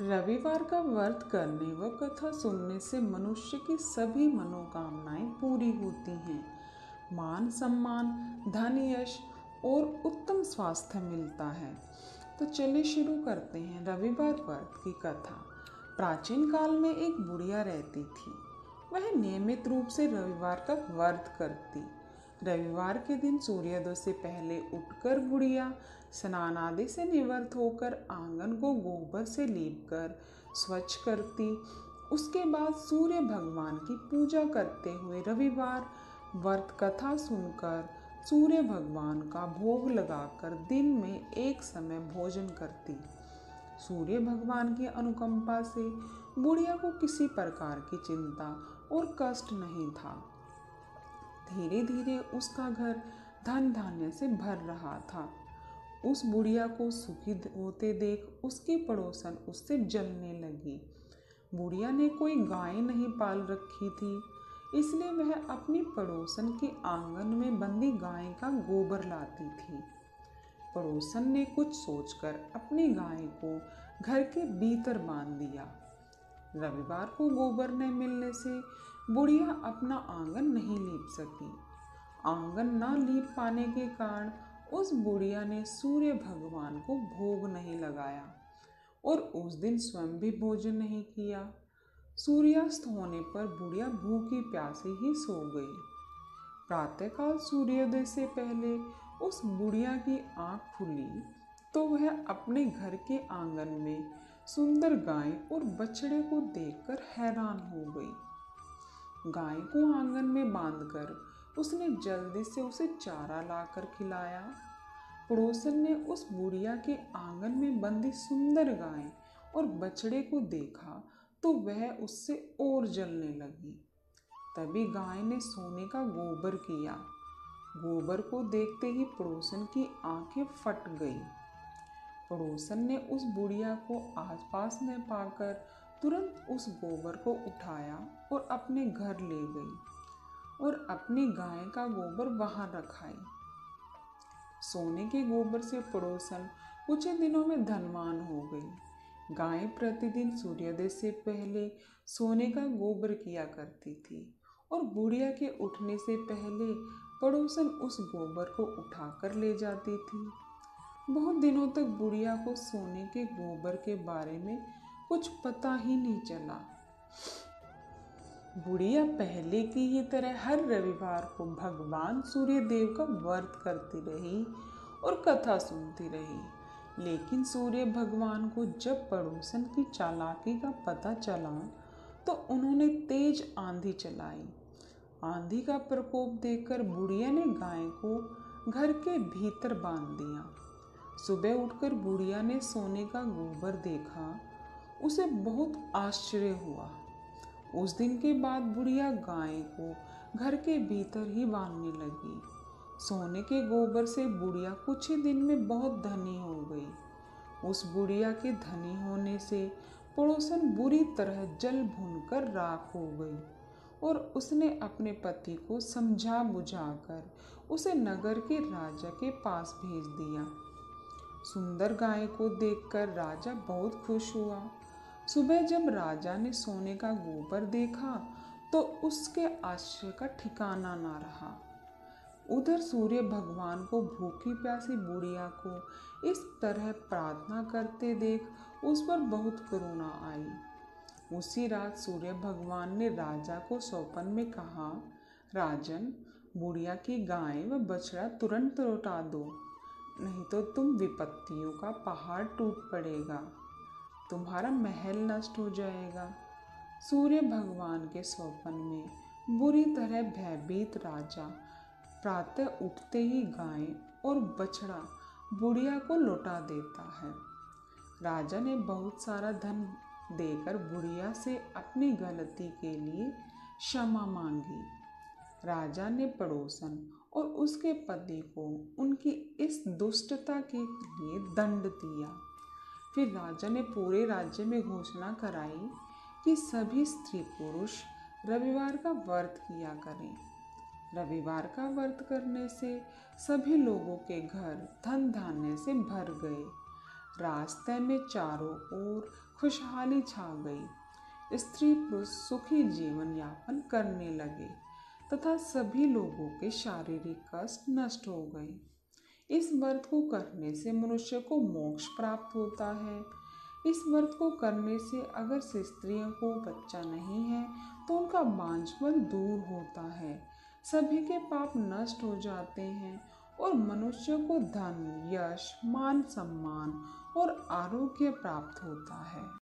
रविवार का व्रत करने व कथा सुनने से मनुष्य की सभी मनोकामनाएँ पूरी होती हैं। मान सम्मान, धन यश और उत्तम स्वास्थ्य मिलता है। तो चलिए शुरू करते हैं रविवार व्रत की कथा। प्राचीन काल में एक बुढ़िया रहती थी। वह नियमित रूप से रविवार का व्रत करती। रविवार के दिन सूर्योदय से पहले उठकर बुढ़िया स्नान आदि से निवृत्त होकर आँगन को गोबर से लीप कर स्वच्छ करती। उसके बाद सूर्य भगवान की पूजा करते हुए रविवार व्रत कथा सुनकर सूर्य भगवान का भोग लगाकर दिन में एक समय भोजन करती। सूर्य भगवान की अनुकंपा से बुढ़िया को किसी प्रकार की चिंता और कष्ट नहीं था। धीरे धीरे उसका घर धन धान्य से भर रहा था। उस बुढ़िया को सुखी होते देख उसकी पड़ोसन उससे जलने लगी। बुढ़िया ने कोई गाय नहीं पाल रखी थी, इसलिए वह अपनी पड़ोसन के आँगन में बंदी गाय का गोबर लाती थी। पड़ोसन ने कुछ सोचकर अपनी गाय को घर के भीतर बाँध दिया। रविवार को गोबर न मिलने से बुढ़िया अपना आँगन नहीं लीप सकी। आँगन न लीप पाने के कारण उस बुढ़िया ने सूर्य भगवान को भोग नहीं लगाया और उस दिन स्वयं भी भोजन नहीं किया। सूर्यास्त होने पर बुढ़िया भूखी प्यासी ही सो गई। प्रातःकाल सूर्योदय से पहले उस बुढ़िया की आँख खुली तो वह अपने घर के आँगन में सुंदर गाय और बछड़े को देखकर हैरान हो गई। गाय को आँगन में बांधकर उसने जल्दी से उसे चारा लाकर खिलाया। पड़ोसन ने उस बुढ़िया के आँगन में बंदी सुंदर गाय और बछड़े को देखा तो वह उससे और जलने लगी। तभी गाय ने सोने का गोबर किया। गोबर को देखते ही पड़ोसन की आँखें फट गई। पड़ोसन ने उस बुढ़िया को आसपास में पाकर तुरंत उस गोबर को उठाया और अपने घर ले गई। और अपनी गाय का गोबर वहाँ रखाई। सोने के गोबर से पड़ोसन कुछ दिनों में धनवान हो गई। गाय प्रतिदिन सूर्योदय से पहले सोने का गोबर किया करती थी और बुढ़िया के उठने से पहले पड़ोसन उस गोबर को उठाकर ले जाती थी। बहुत दिनों तक बुढ़िया को सोने के गोबर के बारे में कुछ पता ही नहीं चला। बुढ़िया पहले की ही तरह हर रविवार को भगवान सूर्य देव का व्रत करती रही और कथा सुनती रही। लेकिन सूर्य भगवान को जब पड़ोसन की चालाकी का पता चला तो उन्होंने तेज आंधी चलाई। आंधी का प्रकोप देखकर बुढ़िया ने गाय को घर के भीतर बाँध दिया। सुबह उठकर बुढ़िया ने सोने का गोबर देखा। उसे बहुत आश्चर्य हुआ। उस दिन के बाद बुढ़िया गाय को घर के भीतर ही बांधने लगी। सोने के गोबर से बुढ़िया कुछ ही दिन में बहुत धनी हो गई। उस बुढ़िया के धनी होने से पड़ोसन बुरी तरह जल भून कर राख हो गई और उसने अपने पति को समझा बुझाकर उसे नगर के राजा के पास भेज दिया। सुंदर गाय को देखकर राजा बहुत खुश हुआ। सुबह जब राजा ने सोने का गोबर देखा तो उसके आश्चर्य का ठिकाना ना रहा। उधर सूर्य भगवान को भूखी प्यासी बुढ़िया को इस तरह प्रार्थना करते देख उस पर बहुत करुणा आई। उसी रात सूर्य भगवान ने राजा को सौपन में कहा, राजन, बुढ़िया की गाय व बछड़ा तुरंत लौटा दो, नहीं तो तुम विपत्तियों का पहाड़ टूट पड़ेगा। तुम्हारा महल नष्ट हो जाएगा। सूर्य भगवान के स्वप्न में बुरी तरह भयभीत राजा प्रातः उठते ही गाय और बछड़ा बुढ़िया को लौटा देता है। राजा ने बहुत सारा धन देकर बुढ़िया से अपनी गलती के लिए क्षमा मांगी। राजा ने पड़ोसन और उसके पति को उनकी इस दुष्टता के लिए दंड दिया। फिर राजा ने पूरे राज्य में घोषणा कराई कि सभी स्त्री पुरुष रविवार का व्रत किया करें। रविवार का व्रत करने से सभी लोगों के घर धन धान्य से भर गए। रास्ते में चारों ओर खुशहाली छा गई। स्त्री पुरुष सुखी जीवन यापन करने लगे तथा सभी लोगों के शारीरिक कष्ट नष्ट हो गए। इस व्रत को करने से मनुष्य को मोक्ष प्राप्त होता है। इस व्रत को करने से अगर से स्त्रियों को बच्चा नहीं है तो उनका बांझपन दूर होता है। सभी के पाप नष्ट हो जाते हैं और मनुष्य को धन, यश मान सम्मान और आरोग्य प्राप्त होता है।